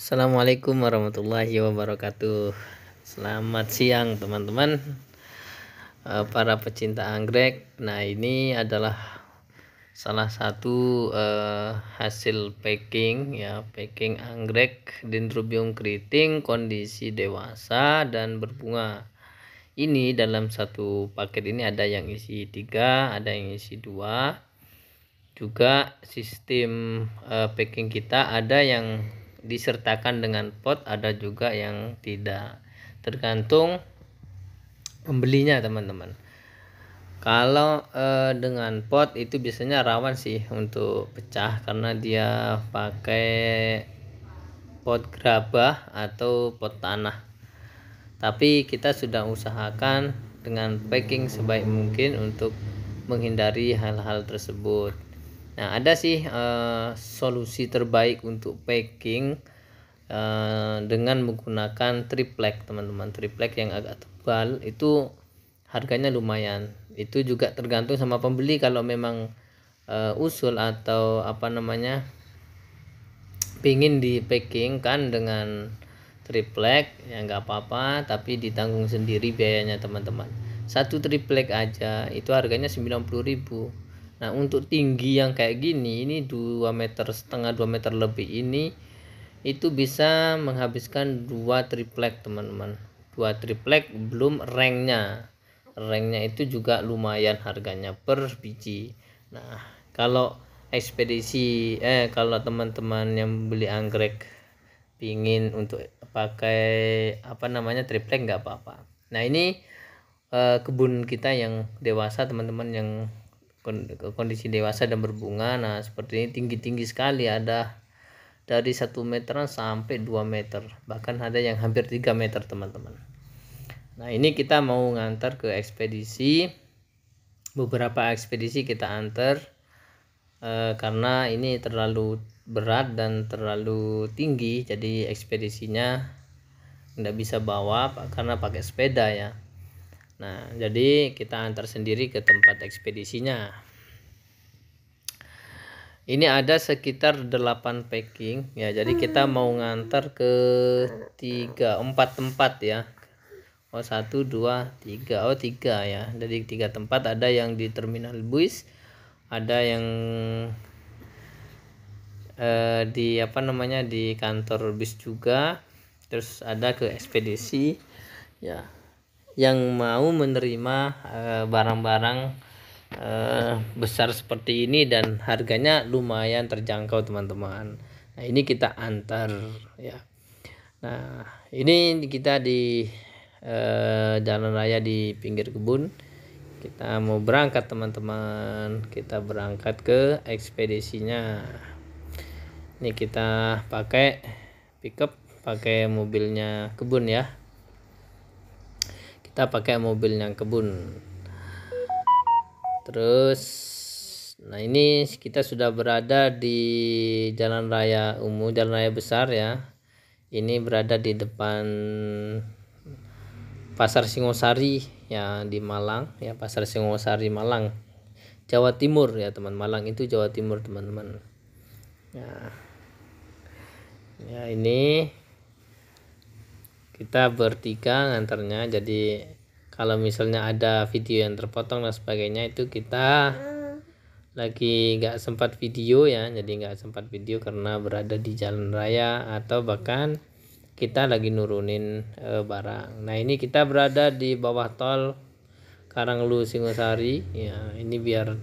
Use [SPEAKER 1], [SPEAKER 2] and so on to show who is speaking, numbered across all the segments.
[SPEAKER 1] Assalamualaikum warahmatullahi wabarakatuh. Selamat siang teman-teman. Uh, Para pecinta anggrek Nah ini adalah Salah satu uh, hasil packing ya Packing anggrek Dendrobium keriting Kondisi dewasa dan berbunga. Ini dalam satu paket ini ada yang isi tiga Ada yang isi dua. Juga sistem uh, packing kita ada yang disertakan dengan pot ada juga yang tidak. Tergantung pembelinya teman-teman. Kalau eh, dengan pot itu biasanya rawan sih untuk pecah karena dia pakai pot gerabah atau pot tanah. Tapi kita sudah usahakan dengan packing sebaik mungkin untuk menghindari hal-hal tersebut Nah, ada sih uh, solusi terbaik untuk packing uh, dengan menggunakan triplek, teman-teman. Triplek yang agak tebal itu harganya lumayan. Itu juga tergantung sama pembeli kalau memang uh, usul atau apa namanya pingin di packing kan dengan triplek ya nggak apa-apa tapi ditanggung sendiri biayanya teman-teman satu triplek aja itu harganya 90.000 Nah untuk tinggi yang kayak gini ini 2 meter setengah 2 meter lebih ini itu bisa menghabiskan dua triplek teman-teman. Dua triplek belum ranknya. Ranknya itu juga lumayan harganya per biji. Nah kalau ekspedisi eh kalau teman-teman yang beli anggrek pingin untuk pakai apa namanya triplek nggak apa-apa. Nah ini eh, kebun kita yang dewasa teman-teman yang kondisi dewasa dan berbunga. Nah seperti ini tinggi-tinggi sekali ada dari satu meter sampai 2 meter. Bahkan ada yang hampir 3 meter teman-teman. Nah ini kita mau ngantar ke ekspedisi. Beberapa ekspedisi kita antar eh, karena ini terlalu berat dan terlalu tinggi. Jadi ekspedisinya tidak bisa bawa karena pakai sepeda ya Nah, jadi kita antar sendiri ke tempat ekspedisinya. Ini ada sekitar 8 packing ya. Jadi kita mau ngantar ke 3 4 tempat ya. Oh 1 2 3. Oh 3 ya. Dari 3 tempat ada yang di terminal bus, ada yang eh, di apa namanya di kantor bis juga. Terus ada ke ekspedisi ya yang mau menerima eh, barang-barang uh, besar seperti ini dan harganya lumayan terjangkau teman-teman. Nah ini kita antar ya. Nah ini kita di uh, jalan raya di pinggir kebun. Kita mau berangkat teman-teman. Kita berangkat ke ekspedisinya. Ini kita pakai pickup, pakai mobilnya kebun ya kita pakai mobilnya kebun. Terus nah ini kita sudah berada di jalan raya umum jalan raya besar ya. Ini berada di depan pasar Singosari ya di Malang ya pasar Singosari Malang. Jawa Timur ya teman Malang itu Jawa Timur teman-teman. Ya. Ya ini kita bertiga nganternya jadi kalau misalnya ada video yang terpotong dan sebagainya itu kita lagi nggak sempat video ya. Jadi nggak sempat video karena berada di jalan raya atau bahkan kita lagi nurunin e, barang. Nah ini kita berada di bawah tol Karanglu Singosari. Ya ini biar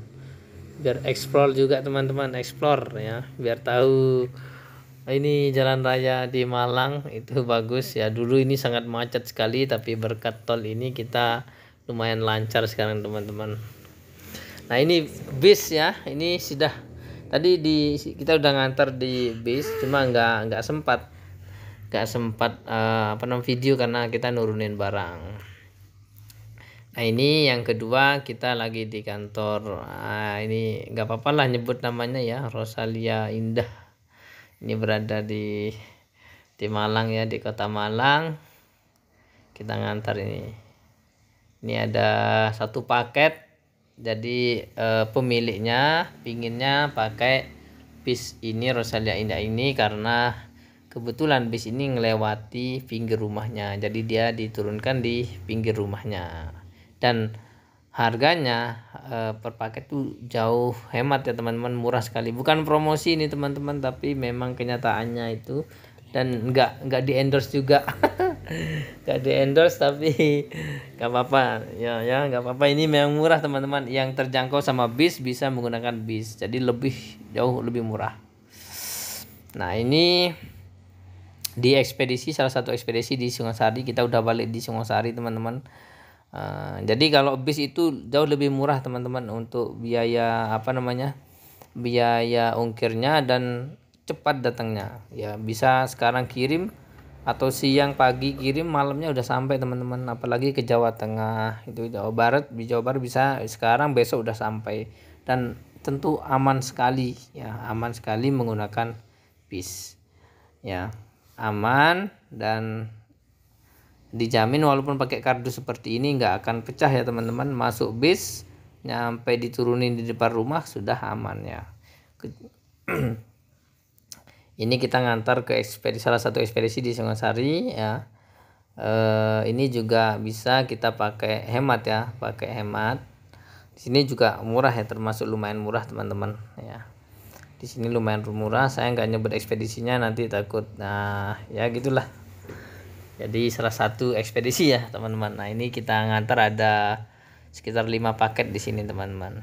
[SPEAKER 1] biar explore juga teman-teman. Explore ya biar tahu ini jalan raya di Malang itu bagus ya. Dulu ini sangat macet sekali tapi berkat tol ini kita lumayan lancar sekarang teman-teman. Nah ini bis ya. Ini sudah tadi di kita udah ngantar di bis cuma nggak nggak sempat. Nggak sempat uh, apa namanya video karena kita nurunin barang. Nah ini yang kedua kita lagi di kantor. Nah, ini nggak apa-apa lah nyebut namanya ya Rosalia Indah ini berada di di Malang ya di kota Malang. Kita ngantar ini. Ini ada satu paket. Jadi eh, pemiliknya pinginnya pakai bis ini Rosalia Indah ini karena kebetulan bis ini melewati pinggir rumahnya. Jadi dia diturunkan di pinggir rumahnya. Dan harganya uh, per paket tuh jauh hemat ya teman-teman. Murah sekali. Bukan promosi ini teman-teman tapi memang kenyataannya itu. Dan nggak nggak di endorse juga. Nggak di endorse tapi nggak apa-apa. Ya ya nggak apa-apa. Ini memang murah teman-teman. Yang terjangkau sama bis bisa menggunakan bis. Jadi lebih jauh lebih murah. Nah ini di ekspedisi salah satu ekspedisi di Singosari kita udah balik di Singosari teman-teman Uh, jadi kalau bis itu jauh lebih murah teman-teman untuk biaya apa namanya biaya ongkirnya dan cepat datangnya. Ya bisa sekarang kirim atau siang pagi kirim malamnya udah sampai teman-teman. Apalagi ke Jawa Tengah itu Jawa Barat di Jawa Barat bisa sekarang besok udah sampai. Dan tentu aman sekali ya aman sekali menggunakan bis. Ya aman dan dijamin walaupun pakai kardus seperti ini nggak akan pecah ya teman-teman. Masuk bis nyampe diturunin di depan rumah sudah aman ya. Ini kita ngantar ke ekspedisi salah satu ekspedisi di Singosari ya. E, ini juga bisa kita pakai hemat ya pakai hemat. Di sini juga murah ya termasuk lumayan murah teman-teman ya. Di sini lumayan murah saya nggak nyebut ekspedisinya nanti takut. Nah ya gitulah jadi salah satu ekspedisi ya teman-teman. Nah ini kita ngantar ada sekitar lima paket di sini teman-teman.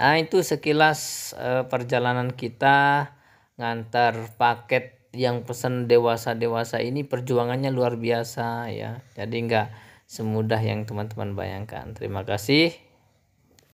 [SPEAKER 1] Nah itu sekilas uh, perjalanan kita ngantar paket yang pesan dewasa-dewasa ini. Perjuangannya luar biasa ya. Jadi enggak semudah yang teman-teman bayangkan. Terima kasih